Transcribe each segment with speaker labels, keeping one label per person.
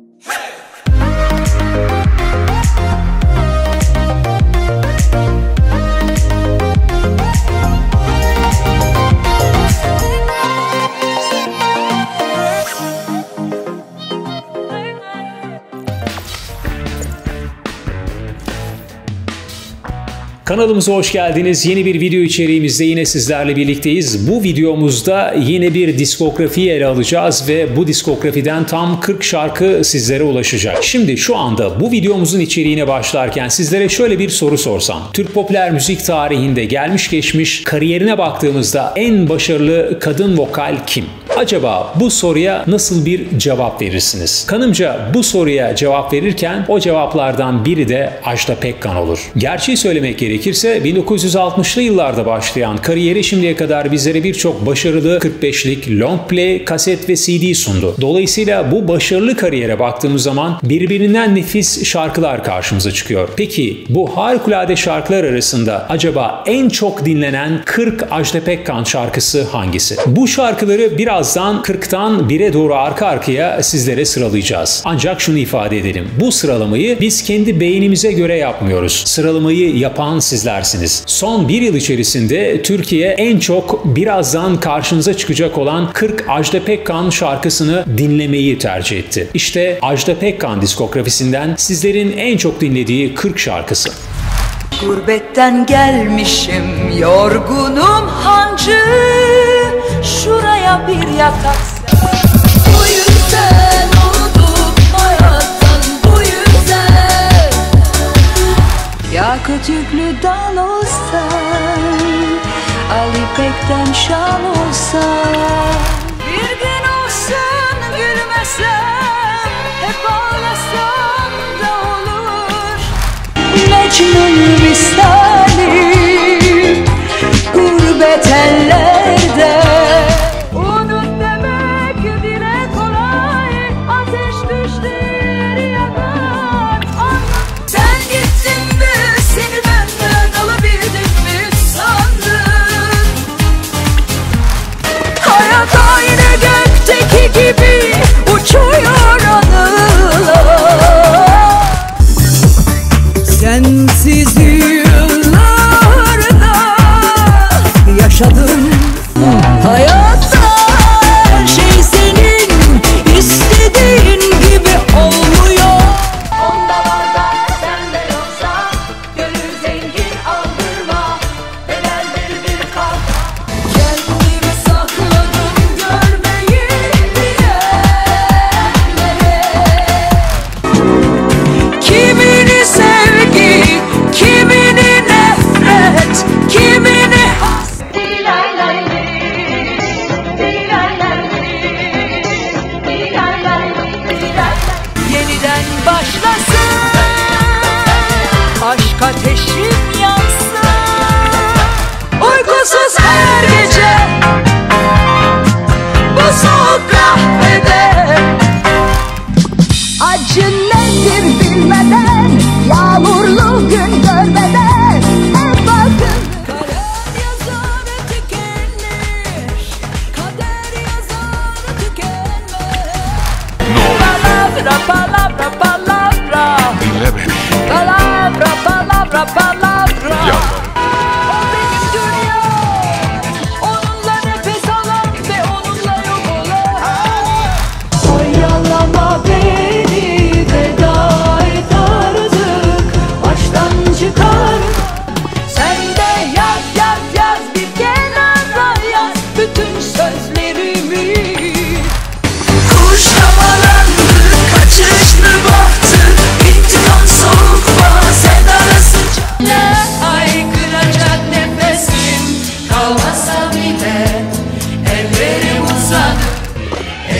Speaker 1: Hey! Kanalımıza hoş geldiniz. Yeni bir video içeriğimizde yine sizlerle birlikteyiz. Bu videomuzda yine bir diskografi ele alacağız ve bu diskografiden tam 40 şarkı sizlere ulaşacak. Şimdi şu anda bu videomuzun içeriğine başlarken sizlere şöyle bir soru sorsam. Türk popüler müzik tarihinde gelmiş geçmiş kariyerine baktığımızda en başarılı kadın vokal kim? Acaba bu soruya nasıl bir cevap verirsiniz? Kanımca bu soruya cevap verirken o cevaplardan biri de Ajda Pekkan olur. Gerçeği söylemek gerekirse 1960'lı yıllarda başlayan kariyeri şimdiye kadar bizlere birçok başarılı 45'lik long play, kaset ve CD sundu. Dolayısıyla bu başarılı kariyere baktığımız zaman birbirinden nefis şarkılar karşımıza çıkıyor. Peki bu harikulade şarkılar arasında acaba en çok dinlenen 40 Ajda Pekkan şarkısı hangisi? Bu şarkıları biraz birazdan 40'tan 1'e doğru arka arkaya sizlere sıralayacağız. Ancak şunu ifade edelim. Bu sıralamayı biz kendi beynimize göre yapmıyoruz. Sıralamayı yapan sizlersiniz. Son bir yıl içerisinde Türkiye en çok birazdan karşınıza çıkacak olan 40 Ajda Pekkan şarkısını dinlemeyi tercih etti. İşte Ajda Pekkan diskografisinden sizlerin en çok dinlediği 40 şarkısı.
Speaker 2: Gurbetten gelmişim yorgunum hancı Şuraya bir yatak Bu yüzden oldum hayattan bu yüzden. Ya kötüklü dal olsan Ali Pek'ten şal olsan Bir gün olsun gülmesem Hep ağlasam da olur. Mecnun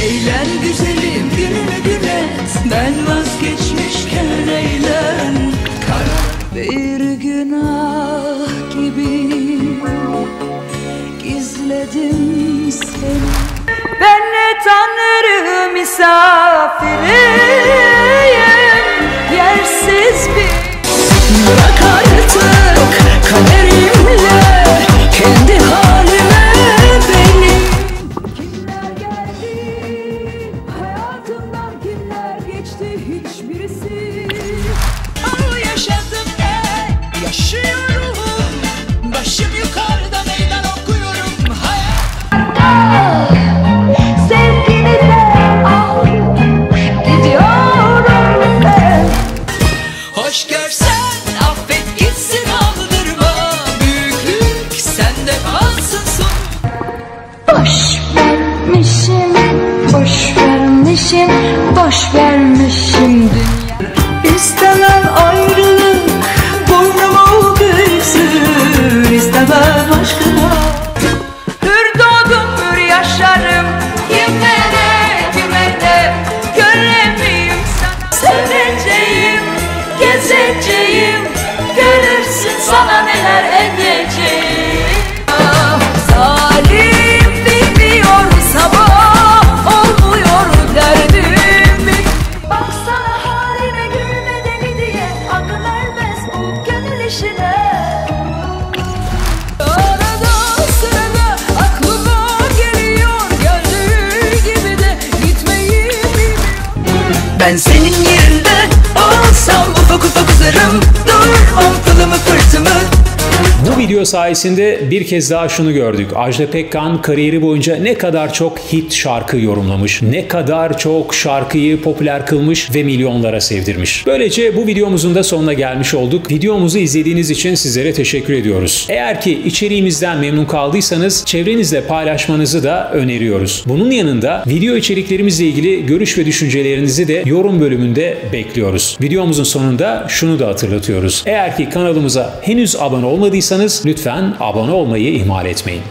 Speaker 2: Eğlen güzelim güle güle Ben vazgeçmişken eğlen. Kara bir günah gibi Gizledim seni. Ben ne tanrı misafiriyim Yersiz bir Bırak artık kaderimle yukarıda meydan okuyorum. Hayat sana neler edeceğim Ah, Zalim bilmiyor sabah Olmuyor derdim.
Speaker 3: Baksana haline gülme deli diye Akıl ermez bu gönül işine.
Speaker 2: Ben senin yerinde olsam ufak ufak uzarım 怎么？做
Speaker 1: 怎么？Video sayesinde bir kez daha şunu gördük. Ajda Pekkan kariyeri boyunca ne kadar çok hit şarkı yorumlamış, ne kadar çok şarkıyı popüler kılmış ve milyonlara sevdirmiş. Böylece bu videomuzun da sonuna gelmiş olduk. Videomuzu izlediğiniz için sizlere teşekkür ediyoruz. Eğer ki içeriğimizden memnun kaldıysanız çevrenizle paylaşmanızı da öneriyoruz. Bunun yanında video içeriklerimizle ilgili görüş ve düşüncelerinizi de yorum bölümünde bekliyoruz. Videomuzun sonunda şunu da hatırlatıyoruz. Eğer ki kanalımıza henüz abone olmadıysanız lütfen abone olmayı ihmal etmeyin.